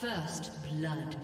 First blood.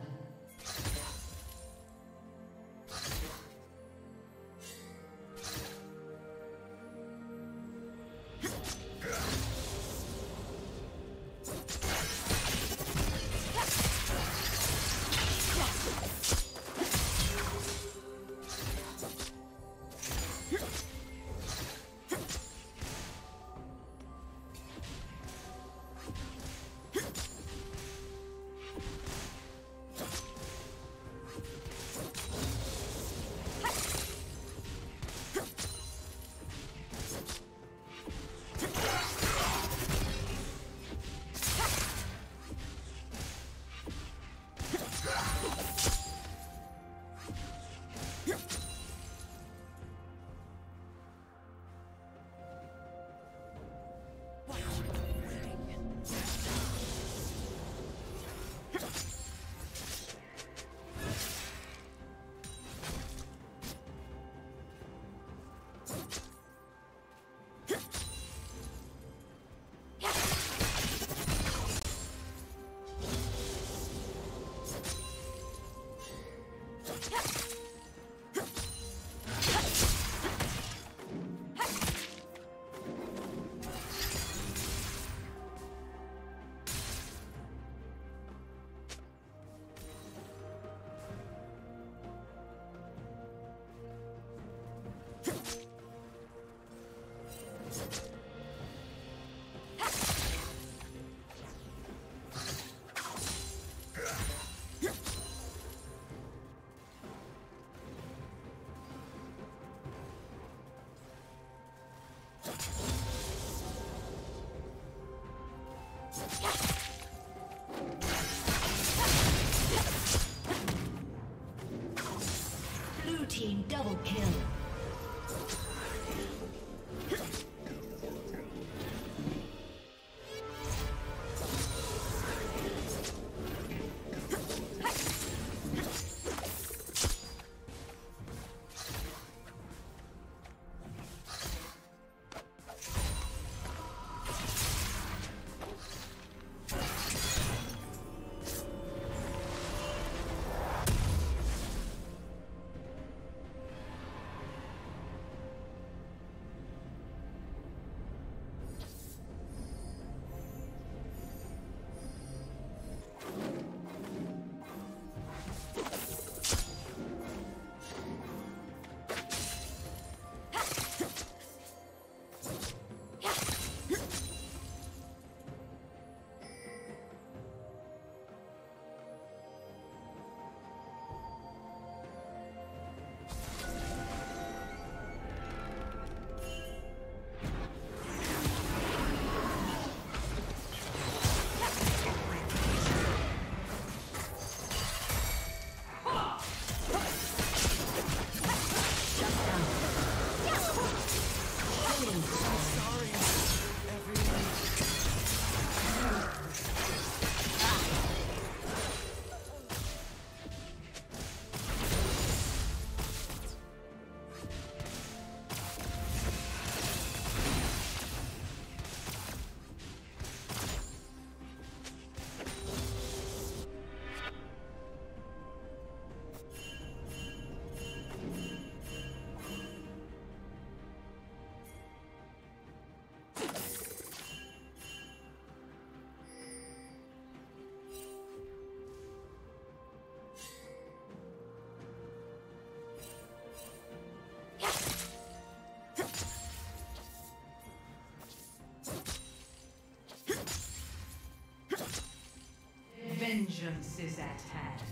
Vengeance is at hand.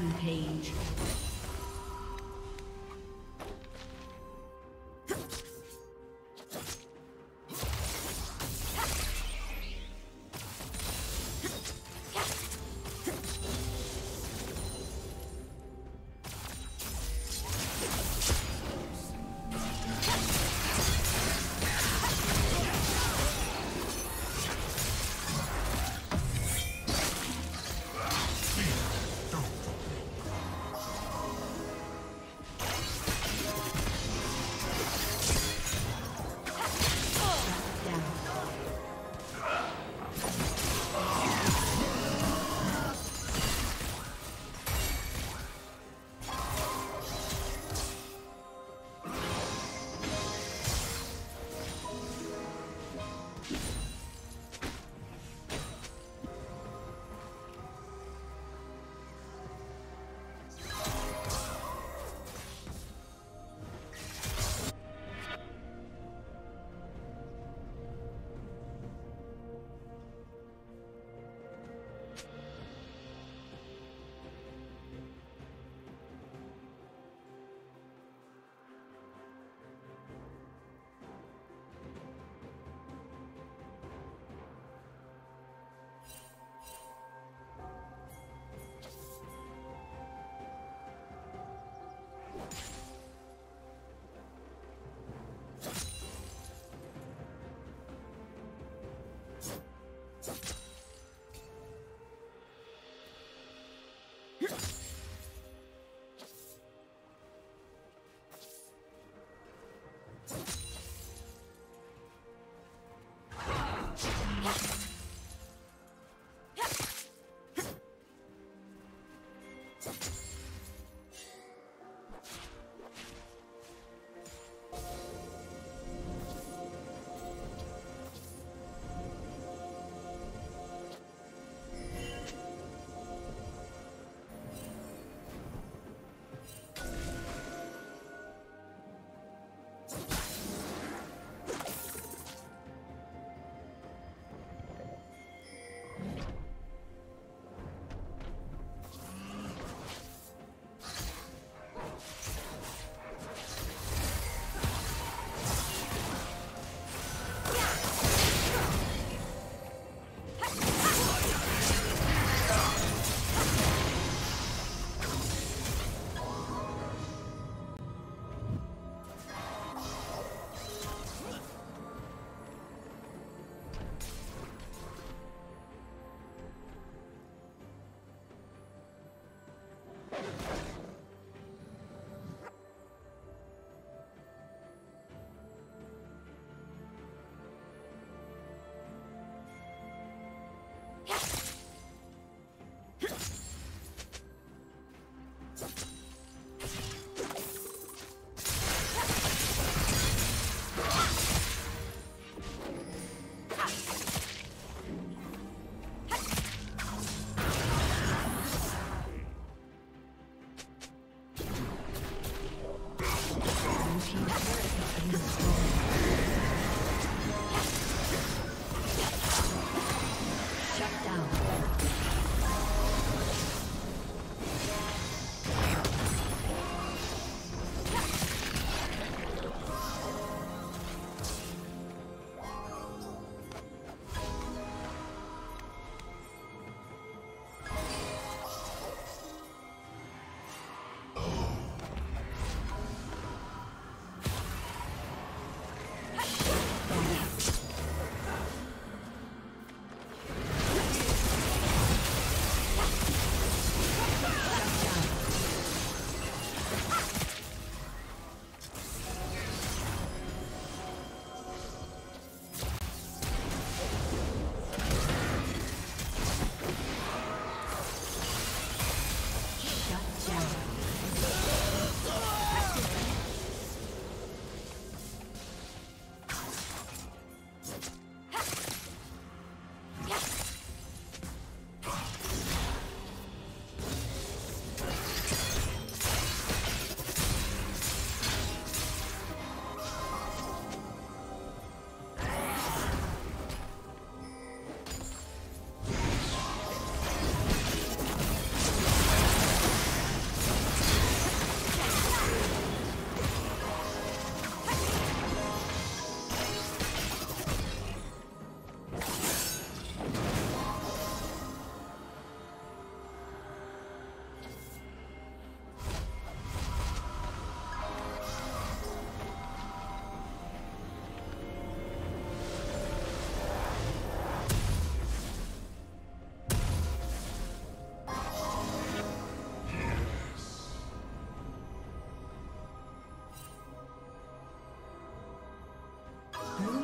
Rampage.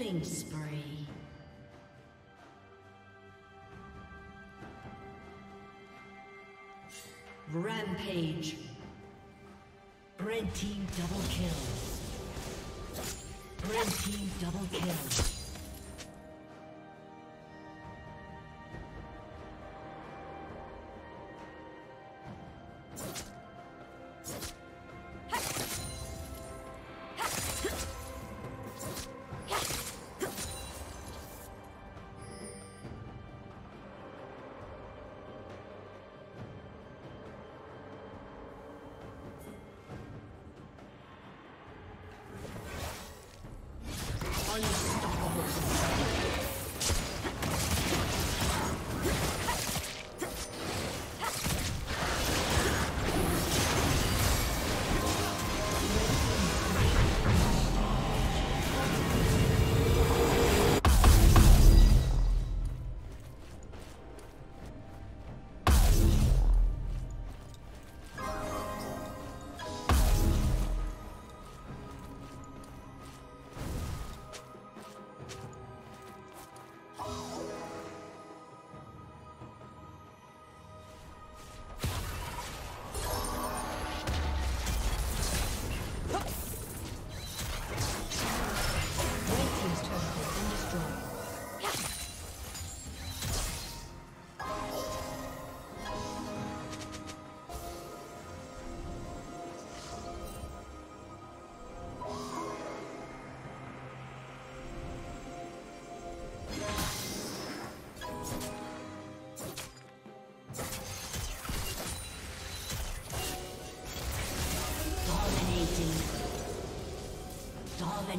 Killing spree. Rampage. Red team double kill. Red team double kill.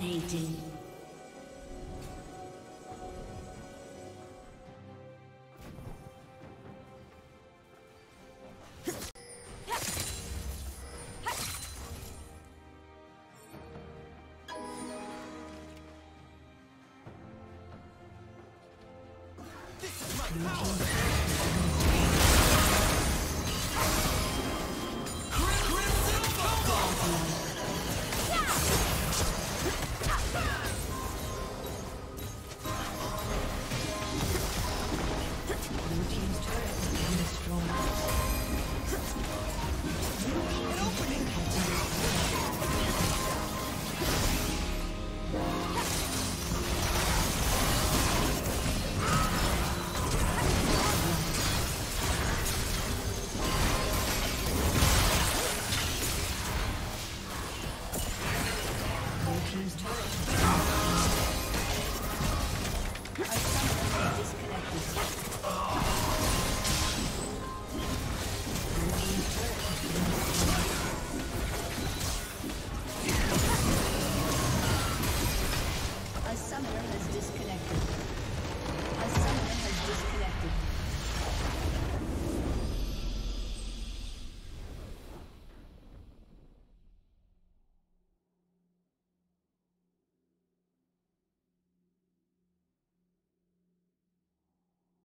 Dominating. my power.